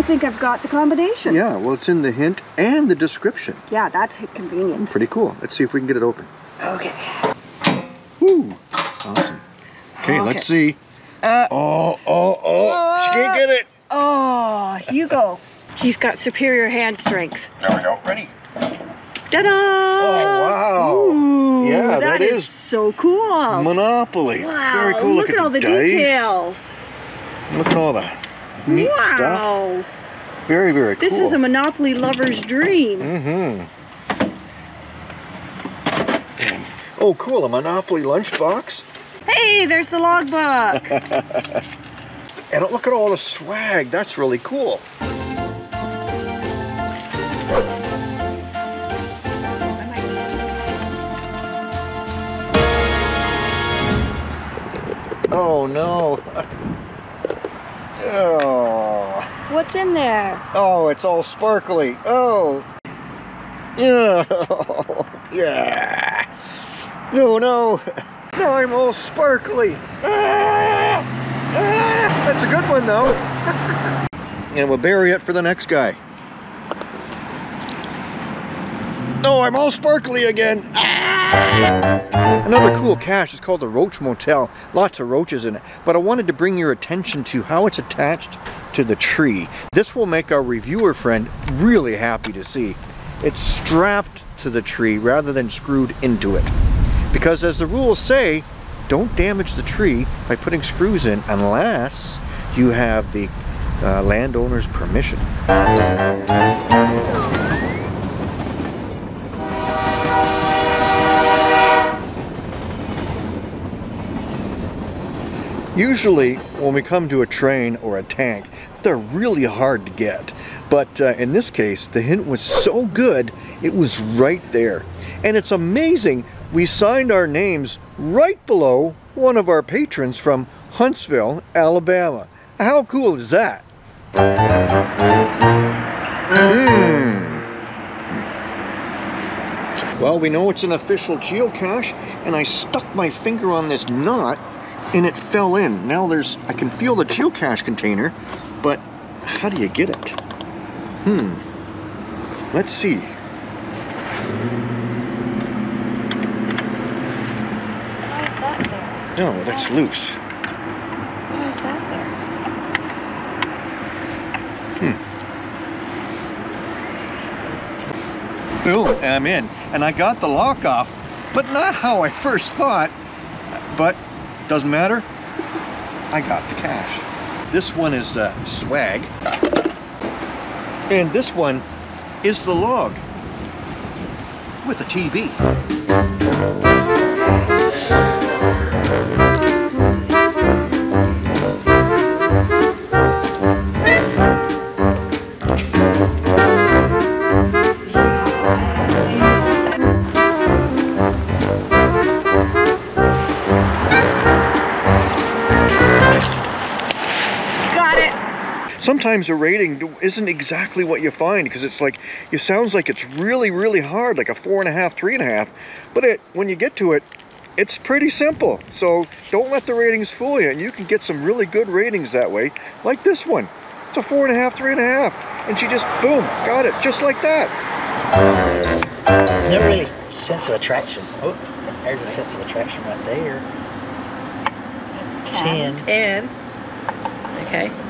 I think I've got the combination. Yeah, well, it's in the hint and the description. Yeah, that's convenient. Pretty cool. Let's see if we can get it open. Okay. Woo! Awesome. Okay, Okay. let's see. Uh, Oh, oh, oh! She can't get it. oh, you go. He's got superior hand strength. There we go. Ready? Ta-da! Oh, wow. Ooh, Yeah, that that is, is so cool. Monopoly. wow, Very cool. look, at, all the, dice. details. Look at all the neat stuff. wow. Very, very cool. This is a Monopoly lover's dream. Mm-hmm. Oh, cool. A Monopoly lunchbox. Hey, there's the logbook. And look at all the swag. That's really cool. Oh no. Oh. What's in there? Oh, it's all sparkly. Oh. Yeah. yeah. No, no. No, I'm all sparkly. Ah! Ah! That's a good one though. and we'll bury it for the next guy. Oh, I'm all sparkly again. Another cool cache is called the Roach Motel. Lots of roaches in it. But I wanted to bring your attention to how it's attached to the tree. This will make our reviewer friend really happy to see. It's strapped to the tree rather than screwed into it. Because as the rules say, don't damage the tree by putting screws in unless you have the uh, landowner's permission. Usually, when we come to a train or a tank, they're really hard to get. But uh, in this case, the hint was so good, it was right there. And it's amazing, we signed our names right below one of our patrons from Huntsville, Alabama. How cool is that? Hmm. Well, we know it's an official geocache, and I stuck my finger on this knot and it fell in. Now there's, I can feel the geocache container, but how do you get it? Hmm. Let's see. Why is that there? No, that's loose. Why is that Boom, and I'm in. And I got the lock off, but not how I first thought. But doesn't matter. I got the cache. This one is uh, swag. And this one is the log with a TB. Sometimes a rating isn't exactly what you find because it's like it sounds like it's really, really hard, like a four and a half, three and a half. But it when you get to it, it's pretty simple. So don't let the ratings fool you, and you can get some really good ratings that way, like this one. It's a four and a half, three and a half, and she just boom, got it, just like that. Never really sense of attraction. Oh, there's a sense of attraction right there. It's Ten. Ten. Okay.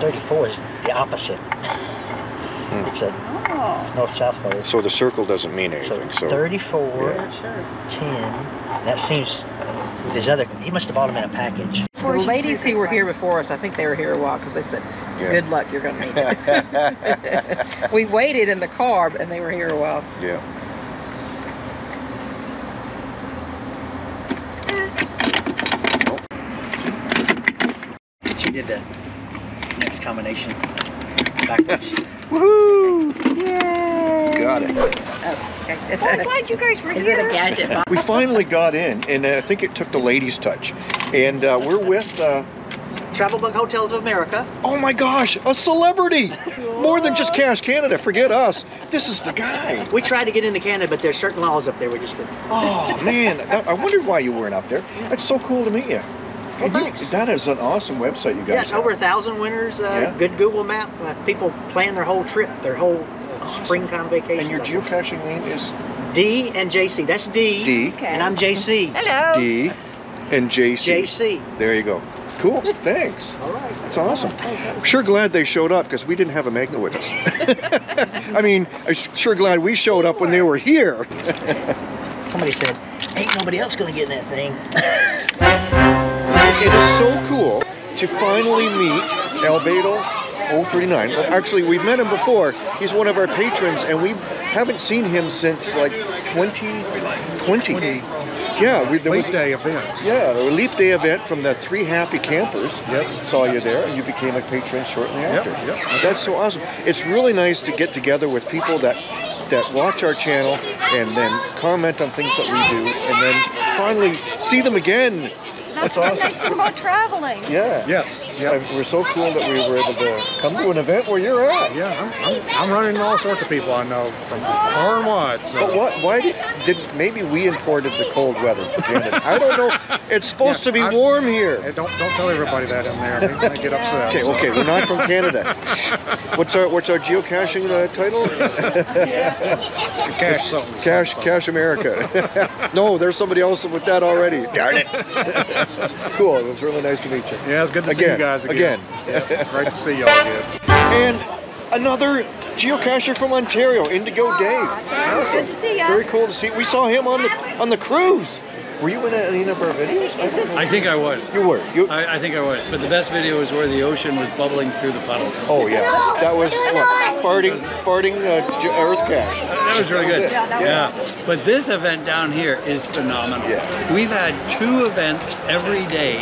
34 is the opposite. Hmm. It's a Oh. north-south pole. So the circle doesn't mean anything. So 34, Yeah, 10. That seems with his other. He must have bought them in a package. The ladies who were here before us, I think they were here a while because they said, Yeah. good luck, you're going to need it. we waited in the car and they were here a while. yeah. She did the next combination backwards. Woohoo! Yay. Got it. Oh, okay. Well, I'm glad you guys were Is here. it a gadget box? We finally got in, and I think it took the ladies' touch. And uh, we're with, uh, Travel Bug Hotels of America. oh my gosh, a celebrity! More than just Cache Canada, forget us. This is the guy. We tried to get into Canada, but there's certain laws up there we just couldn't. Oh man, I I wondered why you weren't up there. It's so cool to meet you. Well, Can you- that is an awesome website you guys Yeah, have. over a thousand winners. Uh, Yeah. Good Google map. Uh, people plan their whole trip, their whole springtime vacation. And your geocaching name is D and JC. That's D. D, Okay. And I'm JC. Hello. D, and JC. JC. There you go. Cool. Thanks. All right. That's awesome. Oh, that was- Sure glad they showed up because we didn't have a magnet with us. I mean, I'm sure glad we showed up when they were here. Somebody said, "Ain't nobody else gonna get in that thing." It is so cool to finally meet Albedo 039. Well, actually, we've met him before. He's one of our patrons, and we haven't seen him since like 2020. Yeah, we, there was, day event. yeah, the Leap Day event from the Three Happy Campers. Yes. Saw you there, and you became a patron shortly Yep, after. yep. That's so awesome. It's really nice to get together with people that that watch our channel and then comment on things that we do, and then finally see them again. That's, That's what awesome. nice about traveling. Yeah. Yes. Yeah, Yep. we're so cool that we were able to come to an event where you're at. Yeah, I'm, I'm, I'm running into all sorts of people I know from far and wide. So. But what? Why did, did maybe we imported the cold weather for Canada? I don't know. It's supposed Yeah, to be I- warm here. Hey, don't don't tell everybody that in there. They, they get upset. Okay, so. okay, we're not from Canada. What's our what's our geocaching uh, title? Cash something. Cash something. Cash America. no, there's somebody else with that already. Darn it. cool. It was really nice to meet you. Yeah, it's good to see Again, you guys again. again. Yeah, great to see y'all again. And another geocacher from Ontario, Indigo Dave. It's good to see you. Very cool to see. We saw him on the on the cruise. Were you in any of our videos? I think I was. You were. You. I, I think I was. But the best video was where the ocean was bubbling through the puddles. Oh yeah. That was what? Farting, farting uh, j- earth cache. That was really good. Yeah, that was Yeah. But this event down here is phenomenal. Yeah. We've had two events every day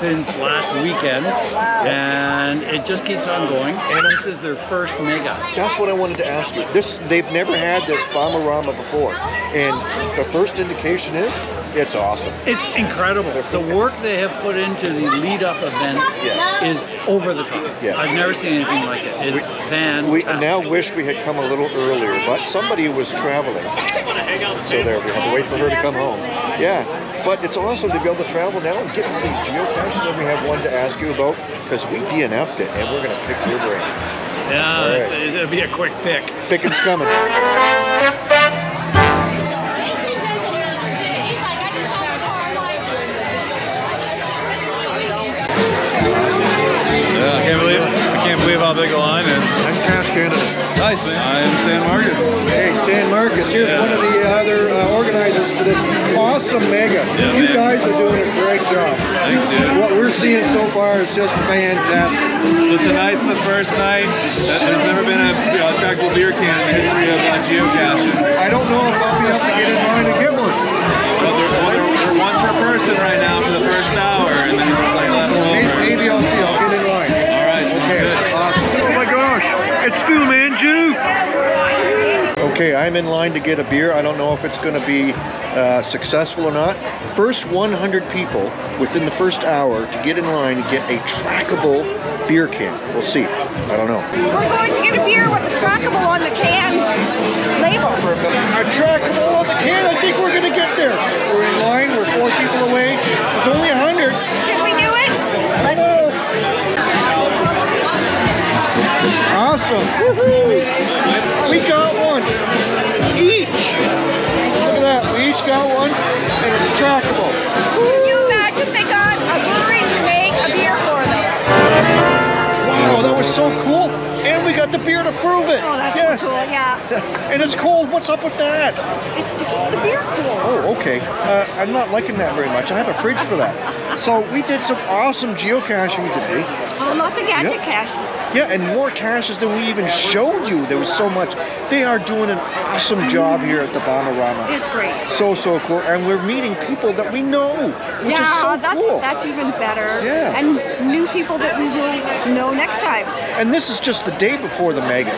since last weekend, and it just keeps on going. And this is their first mega. That's what I wanted to ask you. This they've never had this Bamarama before, and the first indication is it's awesome. It's incredible. The work they have put into the lead-up events Yes. is over the top. Yes. I've never seen anything like it. It's fantastic. We now wish we had come a little earlier, but somebody was traveling, so there we had to wait for her to come home. Yeah, but it's awesome to be able to travel now and get all these geocaches. And we have one to ask you about because we DNF'd it, and we're gonna pick your brain. Yeah, it's, right. it'll be a quick pick. Picking's coming. how big the line is. I'm Cache Canada. Nice man. I am San Marcos. Hey, San Marcos, here's Yeah. one of the other uh, organizers for this awesome mega. Yeah, you man. guys are doing a great job. Thanks, dude. What we're seeing so far is just fantastic. So tonight's the first night. that There's never been a uh, trackable beer can in the history of uh, geocaching. I don't know if I'll be able to get in Okay, I'm in line to get a beer. I don't know if it's going to be uh, successful or not. First 100 people within the first hour to get in line to get a trackable beer can. We'll see. I don't know. We're going to get a beer with the trackable on the can label. A trackable on the can. I think we're going to get there. We're in line. We're four people away. There's only got the beer to prove it. Oh, that's yes. so cool, yeah. And it's cold. What's up with that? It's to keep the beer cool. Oh, okay. Uh, I'm not liking that very much. I have a fridge for that. So we did some awesome geocaching today. Lots of gadget Yep. caches. Yeah, and more caches than we even showed you. There was so much. They are doing an awesome job here at the Bamarama. It's great. So so cool, and we're meeting people that we know, which yeah, is so that's cool. that's even better. Yeah. And new people that we will know next time. And this is just the day before the mega.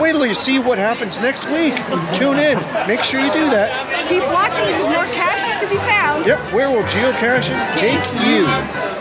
Wait till you see what happens next week. Tune in. Make sure you do that. Keep watching. There's more caches to be found. Yep. Where will geocaching take you?